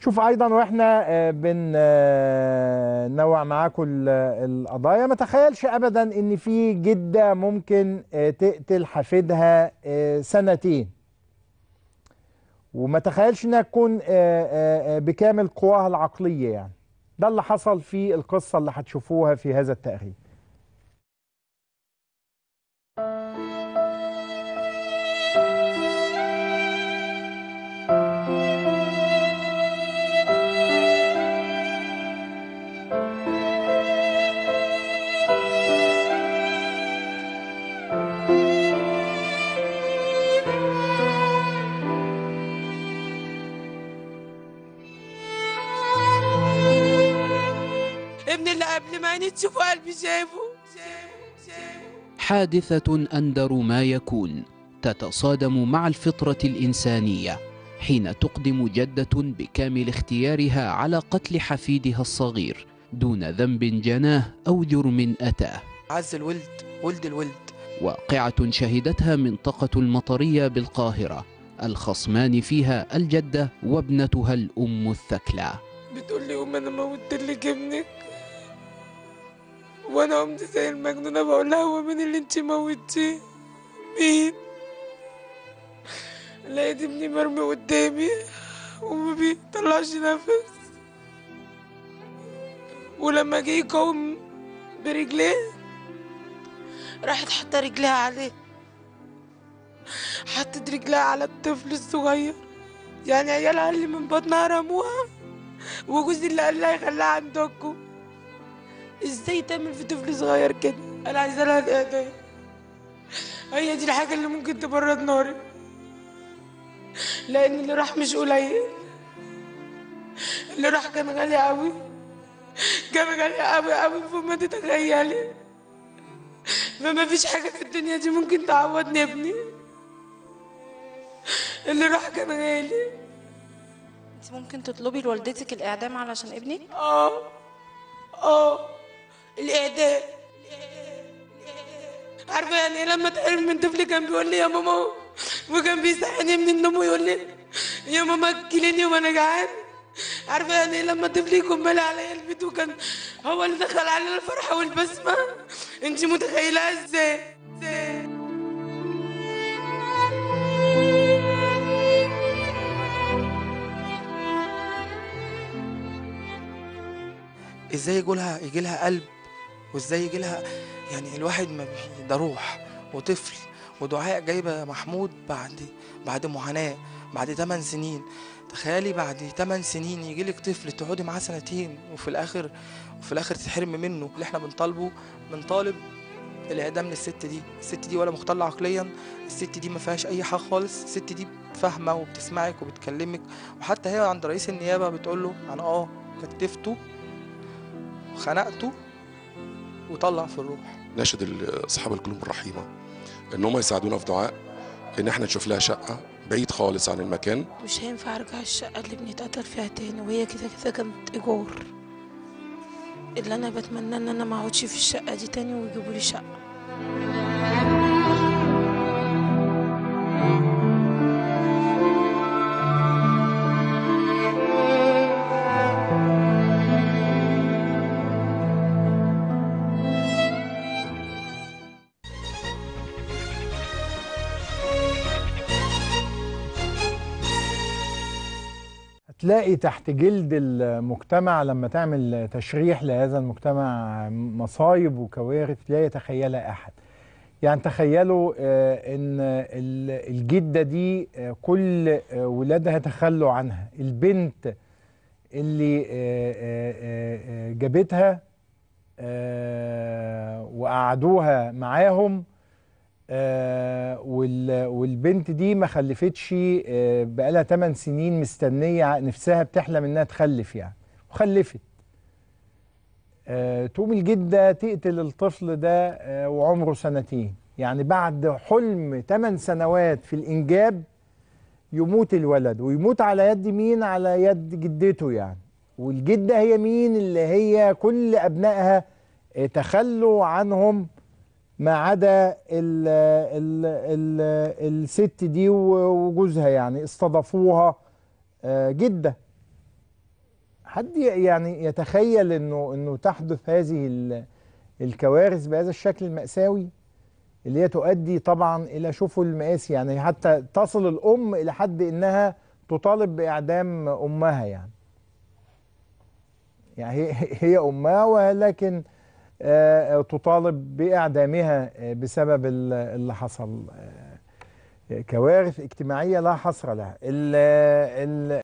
شوف أيضا وإحنا آه، بننوع معاكم ال- القضايا. ما تخيلش ابدا إن في جدة ممكن آه، تقتل حفيدها آه، سنتين. وما تخيلش إنها تكون آه، آه، آه، بكامل قواها العقلية يعني. ده اللي حصل في القصة اللي هتشوفوها في هذا التقرير قلبي شايفه حادثة أندر ما يكون تتصادم مع الفطرة الإنسانية حين تقدم جدة بكامل اختيارها على قتل حفيدها الصغير دون ذنب جناه أو جرم أتاه. عز الولد ولد الولد. واقعة شهدتها منطقة المطرية بالقاهرة الخصمان فيها الجدة وابنتها الأم الثكلى. بتقول لي قوم أنا موتت لك ابنك وأنا قمت زي المجنونة بقول لها هو مين اللي انت موتيه؟ مين؟ لقيت ابني مرمي قدامي وما بيطلعش نفس. ولما جه يقوم برجليه راحت حاطه رجليها عليه. حطت رجليها على الطفل الصغير. يعني عيالها اللي من بطنها رموها وجوزي اللي قال لها يخليها عندكم. إزاي تعمل في طفل صغير كده؟ أنا عايزه لها الاعدام هي دي الحاجة اللي ممكن تبرد ناري. لأن اللي راح مش قليل. اللي راح كان غالي قوي. كان غالي قوي قوي فوق ما تتخيلي. فما فيش حاجة في الدنيا دي ممكن تعوضني ابني. اللي راح كان غالي. انت ممكن تطلبي لوالدتك الإعدام علشان ابنك؟ آه. آه. الاعدام عارفه يعني لما تقرب من طفل كان بيقول لي يا ماما وكان بيصحيني من النوم ويقول لي يا ماما اكليني وأنا جعان. عارفه يعني لما طفل يكون مالي عليا البيت وكان هو اللي دخل علينا الفرحة والبسمة. انت متخيلها إزاي؟ إزاي إزاي يجي لها يجي لها قلب؟ وازاي يجي لها؟ يعني الواحد ما ده روح وطفل ودعاء جايبه محمود بعد بعد معاناة بعد 8 سنين. تخيلي بعد 8 سنين يجي لك طفل تقعدي معاه سنتين وفي الآخر وفي الآخر تتحرمي منه اللي إحنا بنطالبه بنطالب الإعدام للست دي. الست دي ولا مختلة عقليا الست دي ما فيهاش أي حاجة خالص الست دي فاهمة وبتسمعك وبتكلمك. وحتى هي عند رئيس النيابة بتقول له أنا آه كتفته خنقته وطلع في الروح. ناشد اصحاب القلوب الرحيمة إن هم يساعدونا في دعاء إن إحنا نشوف لها شقة بعيد خالص عن المكان. مش هينفع أرجع الشقة اللي ابني اتقتل فيها تاني وهي كده كده كانت إيجار. اللي أنا بتمنى إن أنا ما أقعدش في الشقة دي تاني ويجيبوا لي شقة. هتلاقي تحت جلد المجتمع لما تعمل تشريح لهذا المجتمع مصايب وكوارث لا يتخيلها أحد. يعني تخيلوا آه، إن ال- الجدة دي آه، كل آه، ولادها تخلوا عنها. البنت اللي جابتها وقعدوها معاهم والبنت دي ما خلفتش آه، بقالها 8 سنين مستنية نفسها بتحلم إنها تخلف يعني. وخلفت. آه، تقوم الجده تقتل الطفل ده آه، وعمره سنتين. يعني بعد حلم 8 سنوات في الإنجاب يموت الولد ويموت على يد مين؟ على يد جدته يعني. والجدة هي مين؟ اللي هي كل أبنائها آه، تخلوا عنهم ما عدا ال ال ال الست دي وجوزها يعني استضافوها آه، جدة. حد يعني يتخيل إنه إنه تحدث هذه ال- الكوارث بهذا الشكل المأساوي اللي هي تؤدي طبعا إلى شوفوا المآسي يعني حتى تصل الأم إلى حد إنها تطالب بإعدام أمها يعني. يعني هي أمها ولكن تطالب بإعدامها آه، بسبب ال- اللي حصل آه، كوارث اجتماعية لا حصر لها.